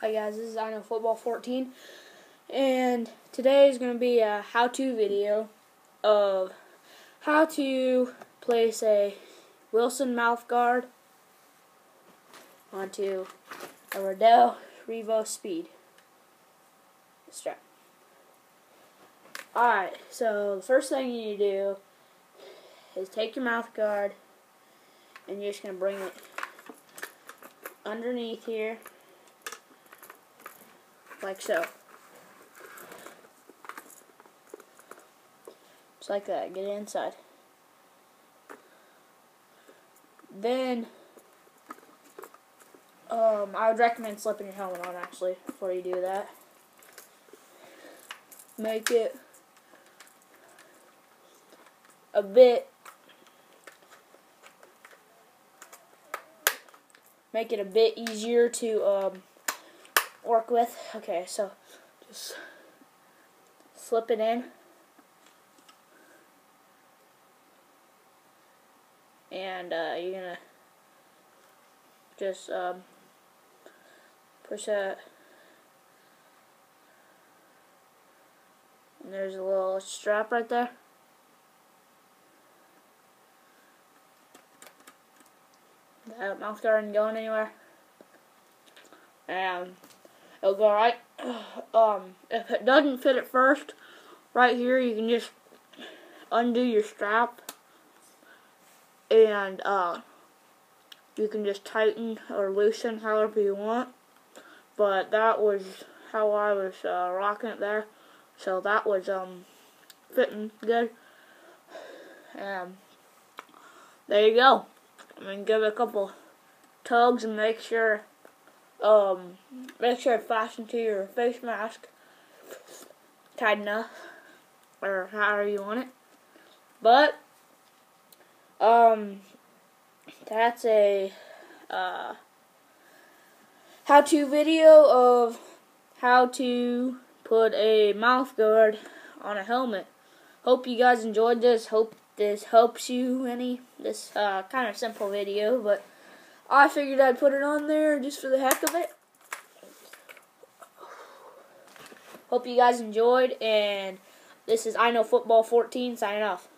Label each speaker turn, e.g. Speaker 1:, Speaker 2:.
Speaker 1: Hi guys, this is I Know Football 14, and today is going to be a how-to video of how to place a Wilson mouth guard onto a Riddell Revo Speed strap. Alright, so the first thing you do is take your mouth guard and you're just going to bring it underneath here like so. Just like that, get it inside. Then, um, I would recommend slipping your helmet on actually before you do that. Make it a bit make it a bit easier to um, work with. Okay, so just slip it in. And uh, you're going to just um, push that. And there's a little strap right there. That mouth guard going anywhere. And it'll go right. Um, if it doesn't fit at first, right here you can just undo your strap and uh, you can just tighten or loosen however you want. But that was how I was uh, rocking it there. So that was um, fitting good. Um, there you go. I mean, give it a couple tugs and make sure um, make sure it's fastened to your face mask tight enough, or however you want it. But, um, that's a, uh, how-to video of how to put a mouth guard on a helmet. Hope you guys enjoyed this. Hope this helps you any. This, uh, kind of simple video, but I figured I'd put it on there just for the heck of it. Hope you guys enjoyed, and this is I Know Football 14 signing off.